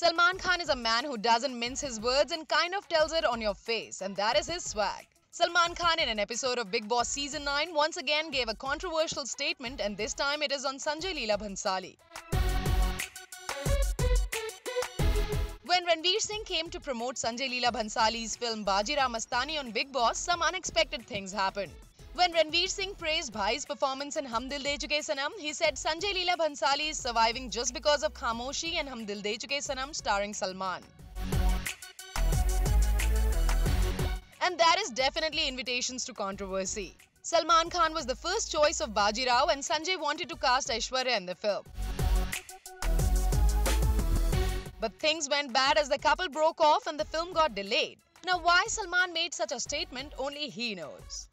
Salman Khan is a man who doesn't mince his words and kind of tells it on your face, and that is his swag. Salman Khan in an episode of Bigg Boss Season 9 once again gave a controversial statement and this time it is on Sanjay Leela Bhansali. When Ranveer Singh came to promote Sanjay Leela Bhansali's film Bajirao Mastani on Bigg Boss, some unexpected things happened. When Ranveer Singh praised Bhai's performance in Hum Dil De Chuke Sanam, he said Sanjay Leela Bhansali is surviving just because of Khamoshi and Hum Dil De Chuke Sanam starring Salman. And that is definitely invitations to controversy. Salman Khan was the first choice of Bajirao and Sanjay wanted to cast Aishwarya in the film. But things went bad as the couple broke off and the film got delayed. Now why Salman made such a statement only he knows.